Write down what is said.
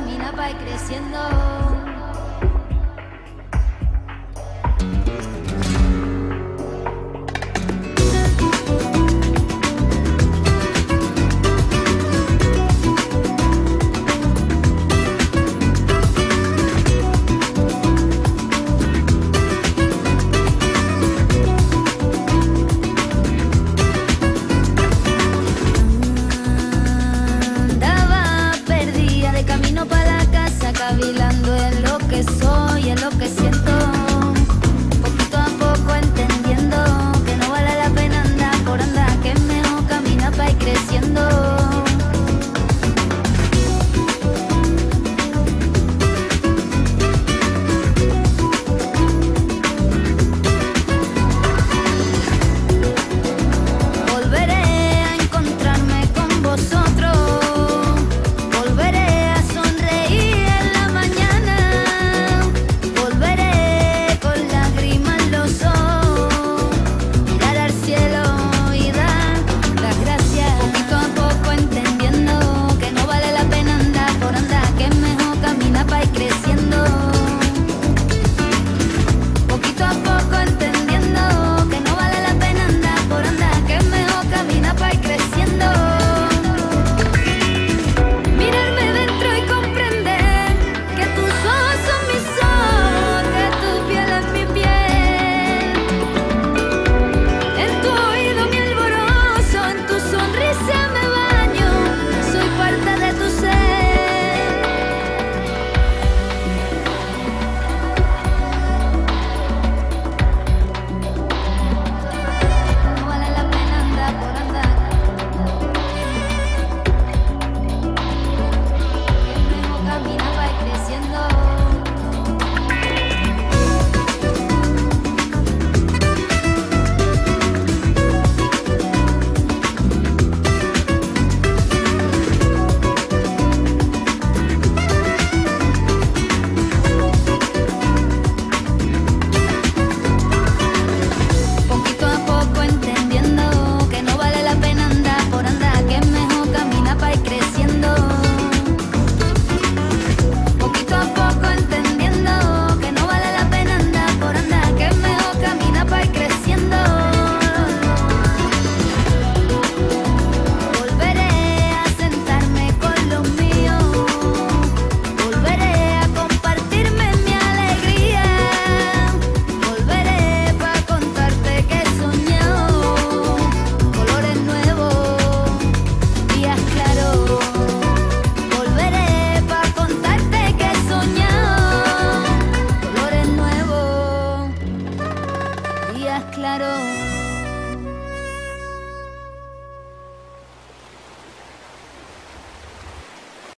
camina para ir creciendo.